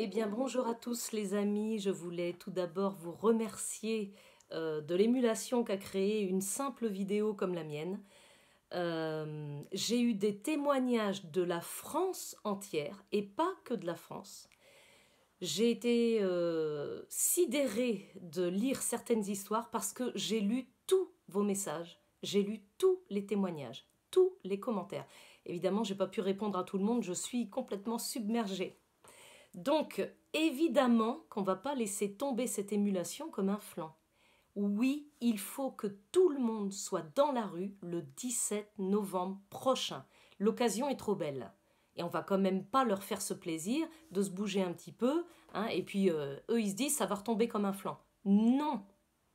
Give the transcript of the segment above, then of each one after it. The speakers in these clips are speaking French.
Eh bien, bonjour à tous les amis. Je voulais tout d'abord vous remercier euh, de l'émulation qu'a créée une simple vidéo comme la mienne. Euh, j'ai eu des témoignages de la France entière, et pas que de la France. J'ai été euh, sidérée de lire certaines histoires parce que j'ai lu tous vos messages, j'ai lu tous les témoignages, tous les commentaires. Évidemment, je n'ai pas pu répondre à tout le monde, je suis complètement submergée. Donc, évidemment qu'on ne va pas laisser tomber cette émulation comme un flanc. Oui, il faut que tout le monde soit dans la rue le 17 novembre prochain. L'occasion est trop belle. Et on va quand même pas leur faire ce plaisir de se bouger un petit peu. Hein, et puis, euh, eux, ils se disent, ça va retomber comme un flanc. Non,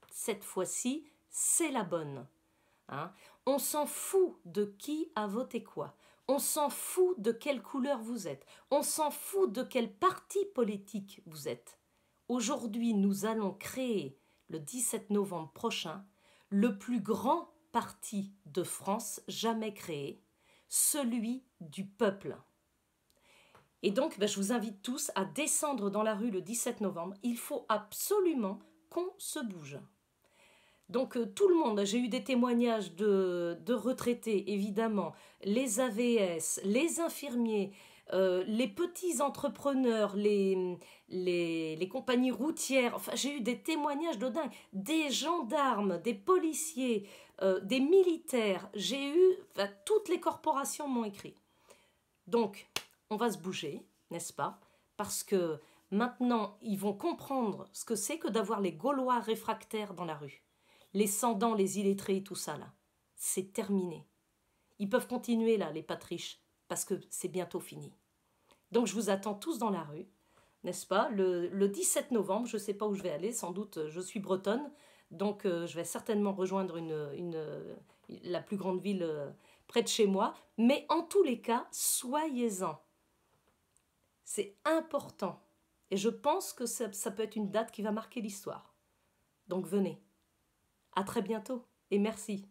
cette fois-ci, c'est la bonne. Hein. On s'en fout de qui a voté quoi. On s'en fout de quelle couleur vous êtes. On s'en fout de quel parti politique vous êtes. Aujourd'hui, nous allons créer, le 17 novembre prochain, le plus grand parti de France jamais créé, celui du peuple. Et donc, ben, je vous invite tous à descendre dans la rue le 17 novembre. Il faut absolument qu'on se bouge. Donc euh, tout le monde, j'ai eu des témoignages de, retraités, évidemment, les AVS, les infirmiers, euh, les petits entrepreneurs, les, compagnies routières, enfin j'ai eu des témoignages de des gendarmes, des policiers, euh, des militaires, j'ai eu, toutes les corporations m'ont écrit. Donc, on va se bouger, n'est-ce pas? Parce que maintenant, ils vont comprendre ce que c'est que d'avoir les Gaulois réfractaires dans la rue les sans les illettrés, tout ça là. C'est terminé. Ils peuvent continuer là, les patriches, parce que c'est bientôt fini. Donc je vous attends tous dans la rue, n'est-ce pas? Le, 17 novembre, je ne sais pas où je vais aller, sans doute je suis bretonne, donc euh, je vais certainement rejoindre la plus grande ville euh, près de chez moi, mais en tous les cas, soyez-en. C'est important. Et je pense que ça peut être une date qui va marquer l'histoire. Donc venez. À très bientôt et merci.